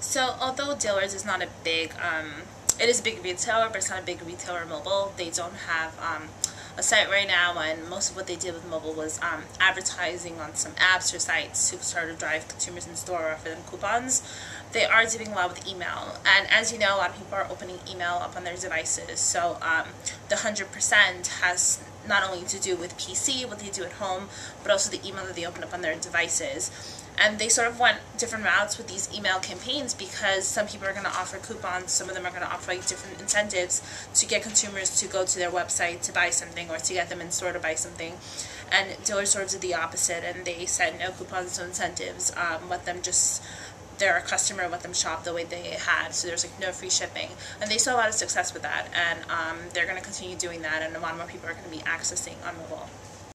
So although Dillard's is not a big, um, it is a big retailer, but it's not a big retailer mobile. They don't have um, a site right now, and most of what they did with mobile was um, advertising on some apps or sites to start to drive consumers in store or offer them coupons. They are doing a lot with email, and as you know, a lot of people are opening email up on their devices. So um, the hundred percent has not only to do with PC, what they do at home, but also the email that they open up on their devices and they sort of went different routes with these email campaigns because some people are going to offer coupons, some of them are going to offer like different incentives to get consumers to go to their website to buy something or to get them in store to buy something. And Dillard sort of did the opposite, and they said no coupons, no incentives, um, let them just they're a customer, let them shop the way they had. So there's like no free shipping, and they saw a lot of success with that, and um, they're going to continue doing that, and a lot more people are going to be accessing on mobile.